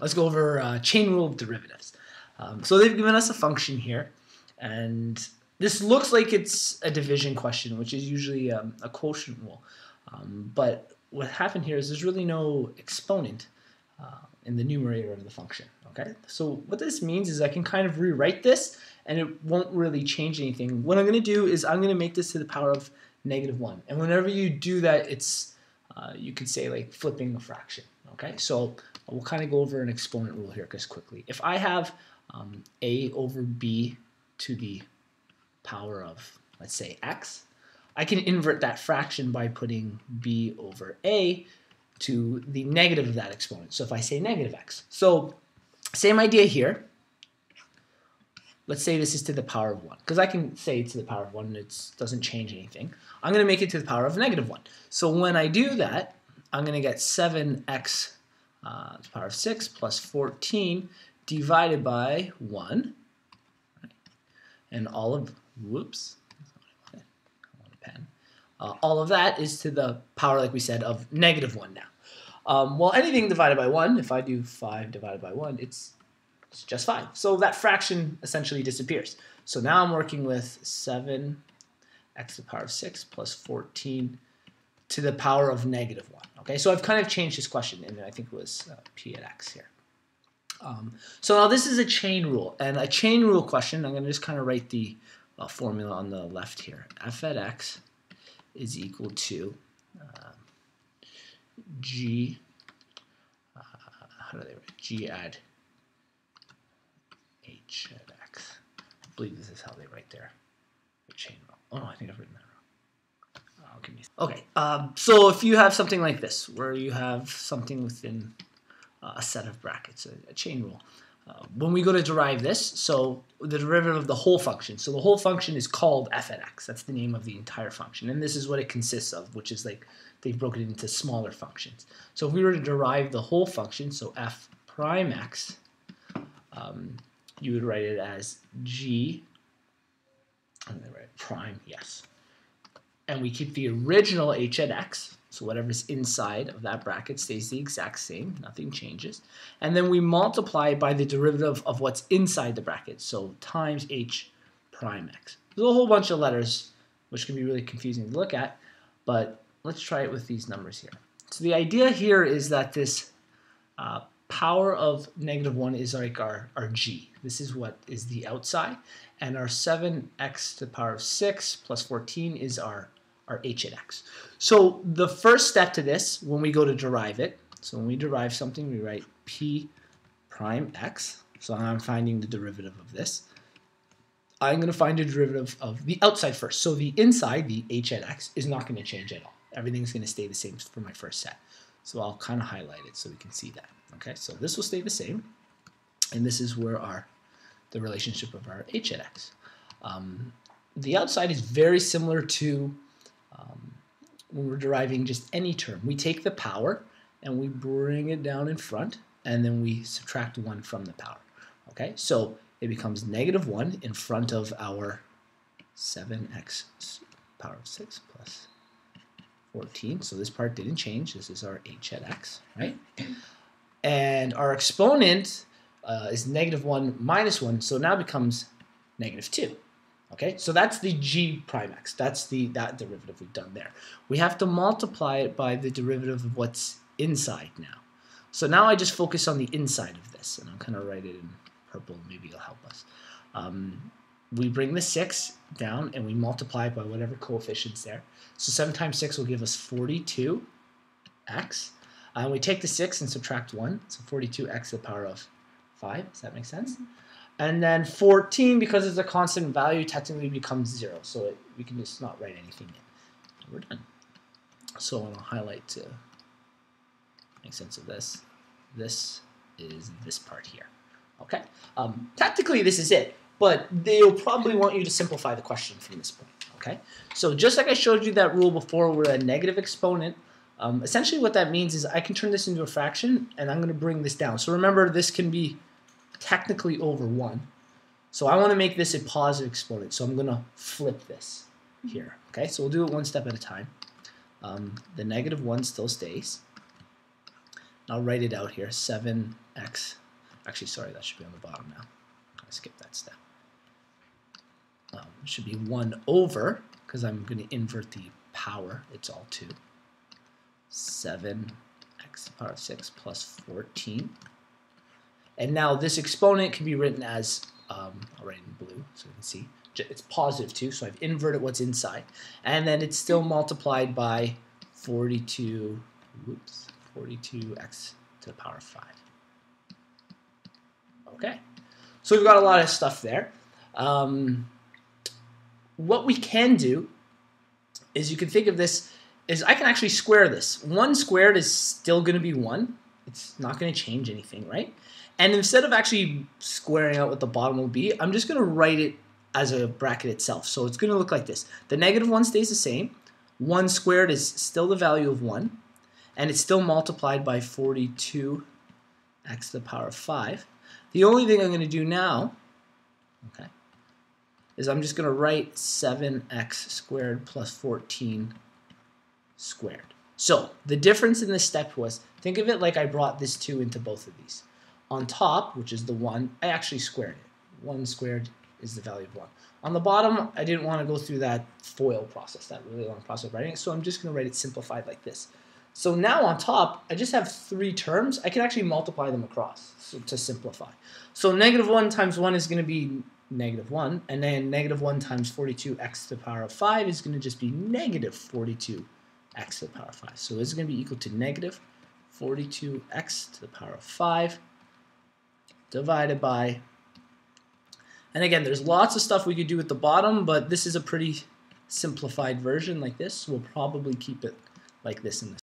let's go over uh, chain rule of derivatives. Um, so they've given us a function here, and this looks like it's a division question, which is usually um, a quotient rule. Um, but what happened here is there's really no exponent uh, in the numerator of the function. Okay, so what this means is I can kind of rewrite this, and it won't really change anything. What I'm going to do is I'm going to make this to the power of negative one, and whenever you do that, it's uh, you could say like flipping a fraction. Okay, so we'll kind of go over an exponent rule here just quickly. If I have um, a over b to the power of, let's say, x, I can invert that fraction by putting b over a to the negative of that exponent. So if I say negative x. So same idea here. Let's say this is to the power of 1, because I can say to the power of 1, it doesn't change anything. I'm going to make it to the power of negative 1. So when I do that, I'm going to get 7x uh, to the power of 6 plus 14 divided by 1. And all of, whoops, pen. Uh, all of that is to the power, like we said, of negative 1 now. Um, well, anything divided by 1, if I do 5 divided by 1, it's, it's just 5. So that fraction essentially disappears. So now I'm working with 7 x to the power of 6 plus 14 to the power of negative 1. Okay, so I've kind of changed this question, and I think it was uh, p at x here. Um, so now this is a chain rule, and a chain rule question, I'm going to just kind of write the uh, formula on the left here. f at x is equal to uh, g, uh, how do they write, g at h at x. I believe this is how they write their, chain rule. Oh, no, I think I've written that Okay, um, so if you have something like this, where you have something within uh, a set of brackets, a, a chain rule. Uh, when we go to derive this, so the derivative of the whole function. So the whole function is called f at x. That's the name of the entire function. And this is what it consists of, which is like they've broken it into smaller functions. So if we were to derive the whole function, so f prime x, um, you would write it as g, and then write prime, yes. And we keep the original h at x, so whatever's inside of that bracket stays the exact same, nothing changes. And then we multiply by the derivative of what's inside the bracket, so times h prime x. There's a whole bunch of letters, which can be really confusing to look at, but let's try it with these numbers here. So the idea here is that this uh, power of negative 1 is like our, our g. This is what is the outside. And our 7x to the power of 6 plus 14 is our our h at x. So the first step to this, when we go to derive it, so when we derive something, we write p prime x. So I'm finding the derivative of this. I'm going to find a derivative of the outside first. So the inside, the h at x, is not going to change at all. Everything's going to stay the same for my first set. So I'll kind of highlight it so we can see that. Okay, so this will stay the same. And this is where our the relationship of our h at x. Um, the outside is very similar to um, when we're deriving just any term. We take the power and we bring it down in front, and then we subtract 1 from the power. Okay, so it becomes negative 1 in front of our 7x power of 6 plus 14. So this part didn't change. This is our h at x, right? And our exponent uh, is negative 1 minus 1, so now becomes negative 2. Okay, so that's the g prime x. That's the that derivative we've done there. We have to multiply it by the derivative of what's inside now. So now I just focus on the inside of this, and I'm of write it in purple. Maybe it'll help us. Um, we bring the 6 down, and we multiply it by whatever coefficient's there. So 7 times 6 will give us 42x. And we take the 6 and subtract 1, so 42x to the power of 5. Does that make sense? Mm -hmm. And then 14, because it's a constant value, technically becomes 0. So it, we can just not write anything in. We're done. So I'll highlight to make sense of this. This is this part here. Okay. Um, technically, this is it. But they'll probably want you to simplify the question from this point. Okay. So just like I showed you that rule before with a negative exponent, um, essentially what that means is I can turn this into a fraction, and I'm going to bring this down. So remember, this can be technically over 1. So I want to make this a positive exponent, so I'm going to flip this here. Okay, so we'll do it one step at a time. Um, the negative 1 still stays. I'll write it out here. 7x. Actually, sorry, that should be on the bottom now. I skipped that step. Um, should be 1 over, because I'm going to invert the power. It's all 2. 7x to the power of 6 plus 14. And now this exponent can be written as, um, I'll write in blue so you can see. It's positive 2, so I've inverted what's inside. And then it's still multiplied by 42, whoops, 42x to the power of 5. Okay, so we've got a lot of stuff there. Um, what we can do is you can think of this is I can actually square this. 1 squared is still going to be 1. It's not going to change anything, right? And instead of actually squaring out what the bottom will be, I'm just going to write it as a bracket itself. So it's going to look like this. The negative 1 stays the same. 1 squared is still the value of 1. And it's still multiplied by 42 x to the power of 5. The only thing I'm going to do now okay, is I'm just going to write 7x squared plus 14 squared. So the difference in this step was, think of it like I brought this 2 into both of these. On top, which is the 1, I actually squared it. 1 squared is the value of 1. On the bottom, I didn't want to go through that FOIL process, that really long process of writing it, so I'm just going to write it simplified like this. So now on top, I just have three terms. I can actually multiply them across to simplify. So negative 1 times 1 is going to be negative 1, and then negative 1 times 42x to the power of 5 is going to just be negative 42x to the power of 5. So it's going to be equal to negative 42x to the power of 5 divided by and again, there's lots of stuff we could do at the bottom, but this is a pretty simplified version like this. We'll probably keep it like this in the